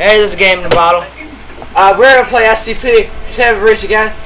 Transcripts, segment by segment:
Hey, this is Game in the Bottle. Uh, we're gonna play SCP. Seven Bridge again.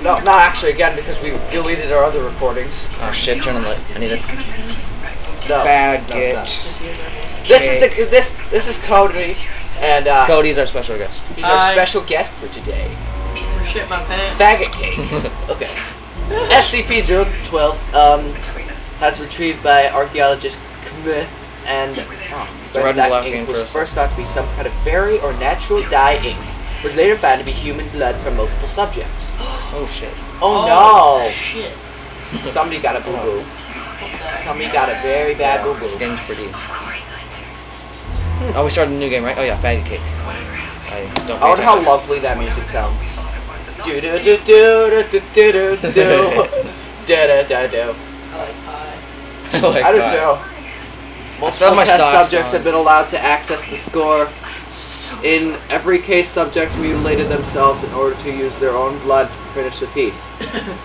No, not actually again because we deleted our other recordings. Oh shit, turn on the light. I need it. No. Faggot. no, no. This is the this this is Cody, and uh, Cody's our special guest. he's our special guest for today. Shit my pants. Faggot cake. okay. SCP-012 um has retrieved by archaeologist K.M. and oh, The red and that black ink ink was first. first thought to be some kind of berry or natural dye ink. Was later found to be human blood from multiple subjects. Oh shit. Oh, oh Shit. no! Somebody got a boo boo. Oh. Somebody got a very bad boo boo. This game's pretty. Oh, we started a new game, right? Oh yeah, faggot cake. I don't. I pay wonder how lovely that music sounds. Do do do do do do do do do da da da do. I like pie. Oh my I do God. too. Still have Multiple my test subjects on. have been allowed to access the score. In every case, subjects mutilated themselves in order to use their own blood to finish the piece,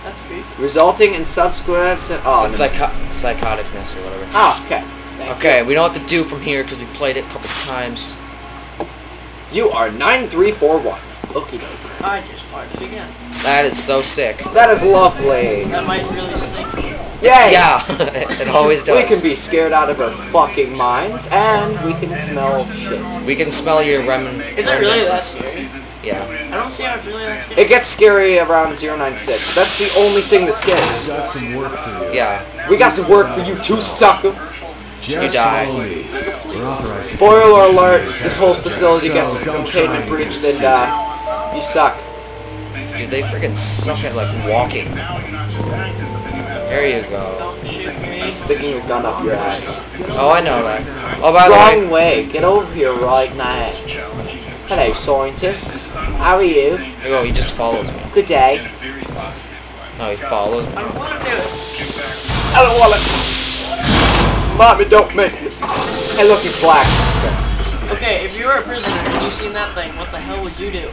That's creepy. resulting in subsequent. Oh, no. psycho- psychoticness or whatever. Ah, okay. Thank Okay, we know what to do from here because we played it a couple times. You are nine three four one. Okie doke. I just farted again. That is so sick. That is lovely. That might really stink. Yay! Yeah, it always does. We can be scared out of our fucking minds, and we can smell shit. We can smell your remin. Is it really that scary? Yeah. I don't see how it's really that scary. It gets scary around 096. That's the only thing that scares. We got some work for you. Yeah. We got some work for you too, sucker. Just you die. follow me. We're authorized. Spoiler alert, this whole facility gets containment breached and, uh, you suck. Dude, they freaking suck at like walking. There you go. Me. Sticking a gun up your ass. Oh, I know that. Oh, by the Wrong way, way. Get over here right now. Hello, scientist. How are you? go. He just follows me. Good day. No, he follows me. I don't want to do it. I don't want it. Mommy, don't make this. Hey, look, he's black. Okay, if you were a prisoner and you seen that thing, what the hell would you do?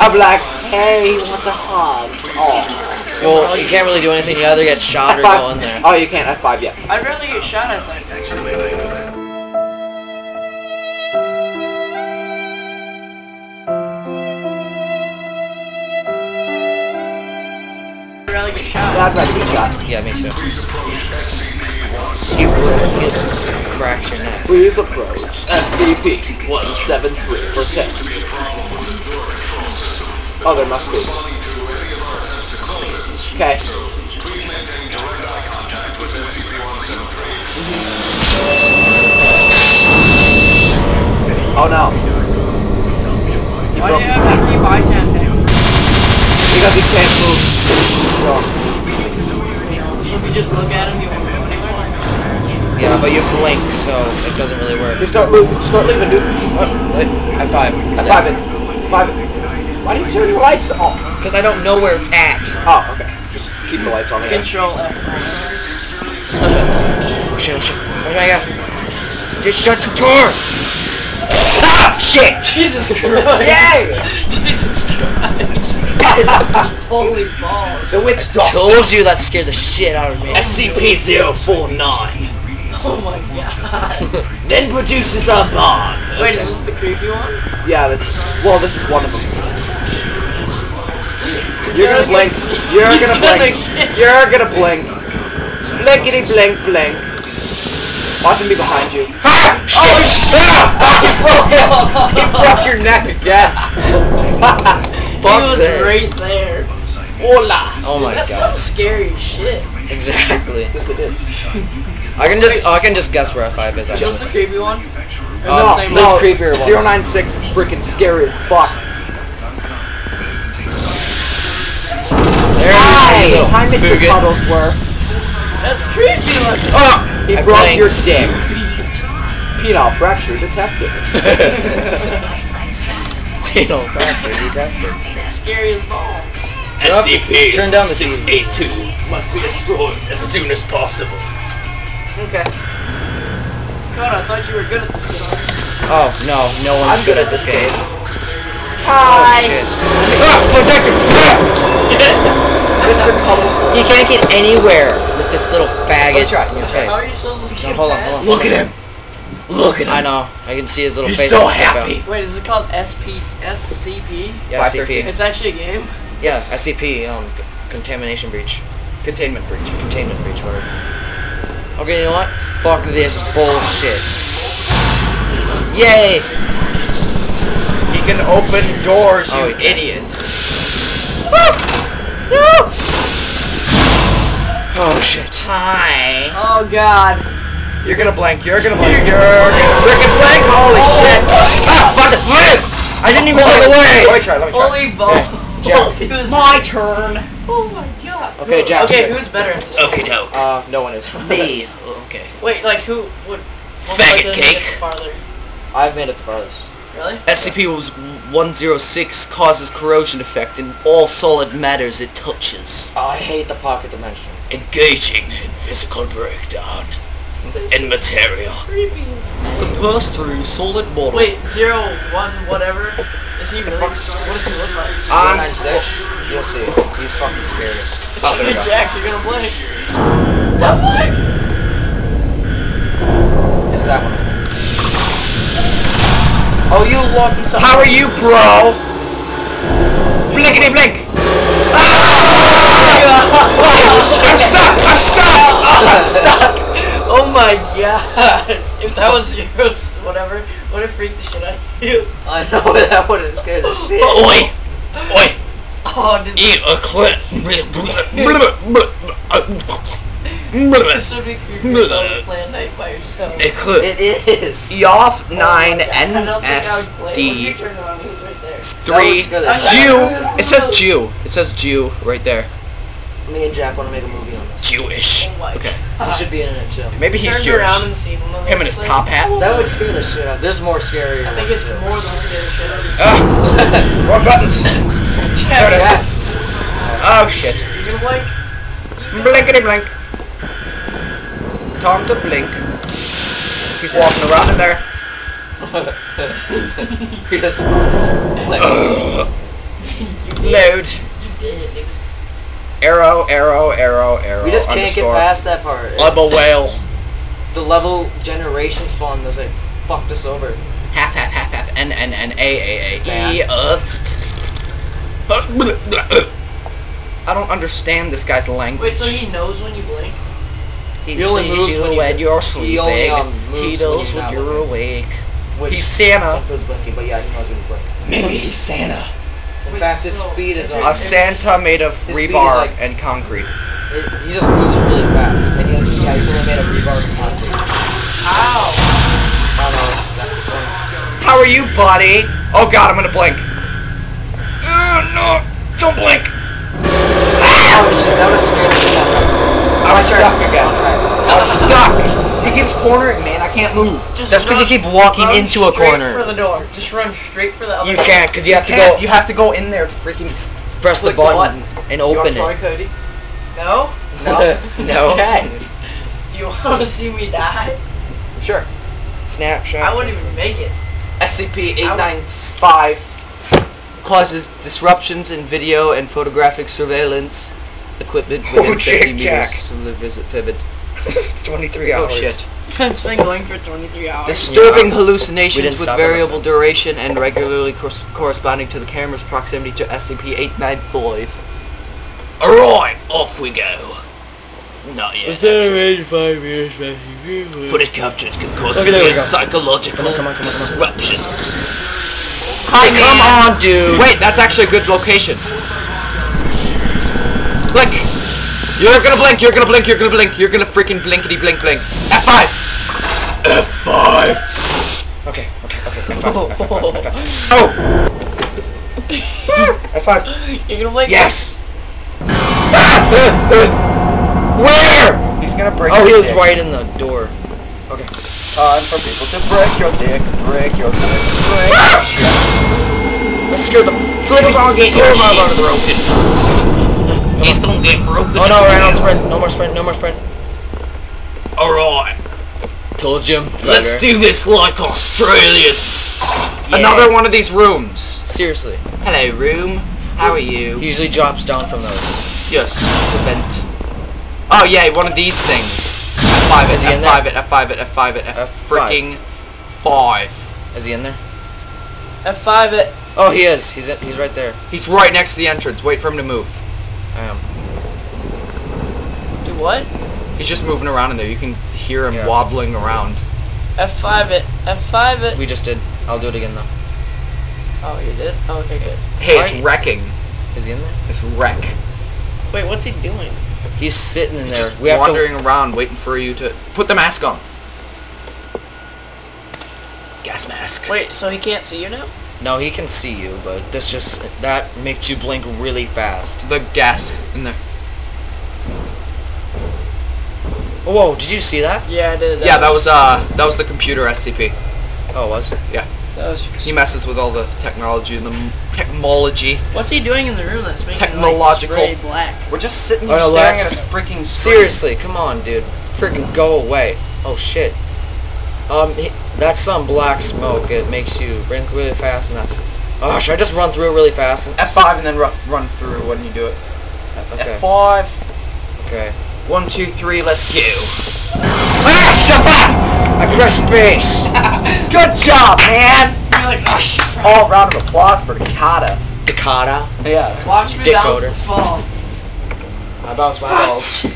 I'm like, hey, he wants a hug. Oh. Well, you can't really do anything. You either get shot or F5. go in there. Oh, you can't F5 yet. I'd rather get shot I think, actually. I'd rather get shot. Yeah, I'd rather get shot. Yeah, me too. You will get crash your neck. Please approach SCP-173 for testing. Oh, there must be. Okay. Please maintain direct eye contact with SCP-173. Oh no. Why do broke have to Keep because he can't move. So if you just look at him, yeah, but you blink, so it doesn't really work. Okay, start moving. Start leaving, dude. What? Wait, High five. F5 it. F5 it. Why do you turn your lights off? Because I don't know where it's at. Oh, okay. Just keep the lights on, I guess. Control F. Oh shit, oh shit. Oh my god. Just shut the door! Ah! Shit! Jesus Christ! Yay! Jesus Christ! Holy balls! The witch doctor. Told you that scared the shit out of me. SCP-049 Oh my god! then produces a bomb. Wait, is this the creepy one? Yeah, this is, well, this is one of them. You're gonna blink. You're He's gonna gonna blink. You're gonna blink. Blinkety blink blink. Watch him be behind you. Ah! Shit! He broke your neck again. Fuck he was that. right there. Hola. Oh my That's god. some scary shit. Exactly. Yes, it is. I can just, I can just guess where F5 is. I Is the creepy one? Or Oh, is No, the same no, Those one? creepier ones. 096 is freaking scary as fuck. There Hi, go. hi, Mr. Fugit. Cuddlesworth. That's creepy looking. Oh! Ah! He I broke blinked. your dick. Penile fracture detected. Penal fracture detected. Scary as balls. SCP Turn down the TV. 682 must be destroyed as soon as possible. Okay. God, I thought you were good at this game. Oh, no. No one's good good at at this this game. Oh, shit. Ah! Protector! Mr. Cuddlesworth. He can't get anywhere with this little faggot Let me try. in your face. How are you supposed to No, get hold on, hold on. Look at him. Look at him! I know. I can see his little He's face. so and stuff happy. out. Wait, is it called SP SCP? Yeah, 513. SCP. It's actually a game. Yeah, SCP. Um, contamination breach. Containment breach. Containment breach. Whatever. Okay, you know what? Fuck this bullshit. Yay! He can open doors, Oh, you he can. idiot. Oh shit. Hi. Oh god. You're gonna blank. You're gonna blank. You're gonna freaking blank. Holy shit. Ah, fuck it! I didn't even look away! Let me try. Let me try. Holy balls. Jack. He My turn. Oh my god. Okay, Who- Jack. Okay, who's better at this? Okay, doke. Uh, no one is. Me. Okay. Wait, like who would? what Faggot would cake. Farther. I've made it the farthest. Really? SCP was 106 causes corrosion effect in all solid matters it touches, Oh, I hate the pocket dimension. engaging in physical breakdown in material. Creepy as heck. The pass through solid model. Wait, zero, one, whatever. Is he really? What does he look like? I'm 496. You'll see. He's fucking scary. Oh, there you go. Jack, you're gonna blink. Don't blink. It's that one. Oh, you lucky son. How are you, bro? Blinkety blink! Ah! I'm stuck! I'm stuck! I'm stuck. Oh my god. If that was yours, whatever, would have freaked the shit out of you. I know that would have scared the shit. Oi! Oi! Oh, did Eat a clit! this would be creepy if I would play a night by yourself. A clit. It is. Yoff Oh 9 my God, I don't think I would play. When you NSD turn around, he was right there. 3 scare Jew. It says Jew. It says Jew right there. Me and Jack want to make a movie on this. Jewish. Oh my Okay. You should be in it too. Maybe he's Turned Jewish. around and seen him. Him in his top hat. That would scare the shit out. This is more scary. I think it's more than scary shit out. Ah! Wrong buttons. Jack, Jack. Oh shit. you gonna blink? Blinkety blink. Time to blink. He's walking around in there. He just. Load. You did. Arrow, arrow, arrow, arrow. We just can't underscore. get past that part. I'm a whale. the level generation spawn that they fucked us over. Half, half, half, half. N, N, N, A, A, A, E, Yeah. of. I don't understand this guy's language. Wait, so he knows when you blink? He He only sees moves you when when, you- you're he only, um, he moves knows when you're when you're awake. Which He's Santa. Blinking, but yeah, he knows when you blink. Maybe he's Santa. In Wait, fact, his so- speed is on. A Santa made of His speed is rebar like- and concrete. It, he just moves really fast, and he has, yeah, he's made of rebar and concrete. Ow! I don't that's, that's. How are you, buddy? Oh god, I'm gonna blink. Uh, no, don't blink. Oh shit, that was scary. I was stuck again. I'll try it. I was stuck. He keeps cornering me can't move. Just That's because you keep walking into a corner. for the door. Just run straight for the other You door. can't, because you have to Can't- go You have to go in there to freaking. press the click the button and You open it. Cody? No? No? No. Okay. Do you want to see me die? Sure. Snapshot. I wouldn't even make it. SCP-895 causes disruptions in video and photographic surveillance equipment Oh, within 50 Jack, meters Jack. from the visit. It's 23 Oh hours. shit. it's been going for 23 hours. Disturbing We hallucinations with stop variable duration and regularly cors- corresponding to the camera's proximity to SCP-895. Alright, off we go. Not yet. Footage captures can cause Okay, there we severe go. psychological Come on, come on, come on, disruptions. Hi, Come on, dude. Wait, that's actually a good location. Click. You're gonna blink. You're gonna blink. You're gonna blink. You're gonna freaking blinkety blink blink. F5. F5. Okay, okay, okay. F5, F5, F5, F5. Oh! F5. You're gonna blink? Yes! Where? He's gonna break Oh, he was dick. right in the door. Okay. Time for people to break your dick, break your dick, break your shit. That scared the flipping gonna get your my shit God. broken. He's gonna get broken. Oh no, Reynolds, sprint. No more sprint, no more sprint. Alright, Told Jim. let's do this like Australians. Another one of these rooms. Seriously. Hello, room. How are you? He usually drops down from those. Yes, it's a vent. Oh yeah, one of these things. F5 it, Is he in F5 it, F5 it, F5 it, F F5. freaking F5. Is he in there? F5 it. Oh, he is. He's in, he's right there. He's right next to the entrance. Wait for him to move. I am. Do what? He's just moving around in there. You can hear him Yeah. wobbling around. F5 it. F5 it. We just did. I'll do it again though. Oh, you did? Oh, okay, good. Hey, it's Right. wrecking. Is he in there? It's wreck. Wait, what's he doing? He's sitting in He's there. just We have to. wandering around waiting for you to put the mask on. Gas mask. Wait, so he can't see you now? No, he can see you, but this just that makes you blink really fast. The gas in there. Whoa! Did you see that? Yeah, I did. Yeah, that was uh that was the computer SCP. Oh, it was. Yeah. That was. He messes with all the technology and the m- technology. What's he doing in the room that's making Technological. It, like, black? We're just sitting here here staring staring at at a a freaking Seriously, come on, dude. Freaking go away. Oh shit. Um, he, that's some black smoke. It makes you blink really fast, and that's. Oh, should I just run through it really fast? And, F5 and then run, run through when you do it. Okay. F5. Okay. One, two, three, let's go. Ah, Shabbat! I pressed space. Good job, man! You're like, oh, sh- All round of applause for Dakota. Dakota. Yeah. watch me Dick bounce odor. this ball. I bounce my balls.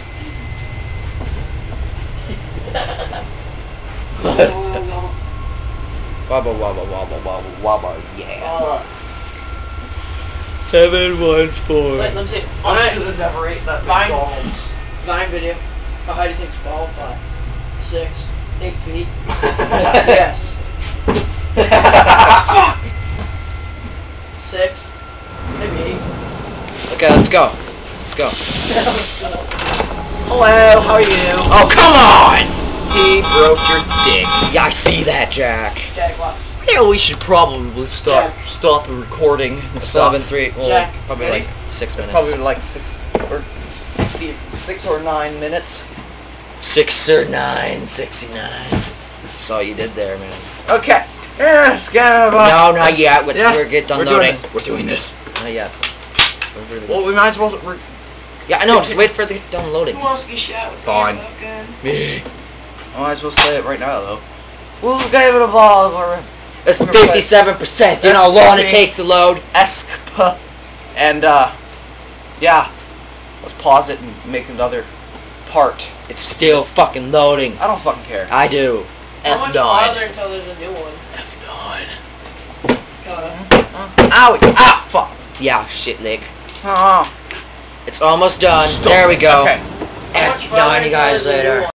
Wabba wabba wabba wabba wabba. Yeah. Uh, Seven one four. wait, let me see. I Vine, should have never ate that Fine. McDonald's. Vine video. How high do you think's ball fly? Six. Eight feet. yes. Six. Maybe eight. Okay, let's go. Let's go. That was cool. Hello, how are you? Oh come on! He broke your dick. Yeah, I see that, Jack. Jack, what? Yeah, we should probably stop Jack. stop recording. It's stuff. seven three. Well, Jack, probably ready? like six It's minutes. probably like six or sixty, six or nine minutes. six or nine, sixty-nine. Saw you did there, man. Okay. Yeah, let's go. No, not yet. We're, Yeah, we're get done we're doing loading. this. We're doing this. Not yet. We're really Well, we might as well. Re- yeah, I know. Just wait for it to get done loading. Who wants to get shot with Fine. the? Me. I might as well say it right now, though. We'll give it a ball. We're It's We're gonna play- fifty-seven percent. You know how long it takes to load. Escpa. And, uh, yeah. Let's pause it and make another part. It's still fucking loading. I don't fucking care. I do. How much F9. farther until there's a new one? F9. Dakota. Owie! Ah! Fuck! Yeah, shit lick. Oh. It's almost done. Stop. There we go. Okay. How F9 you guys there's a new later. one?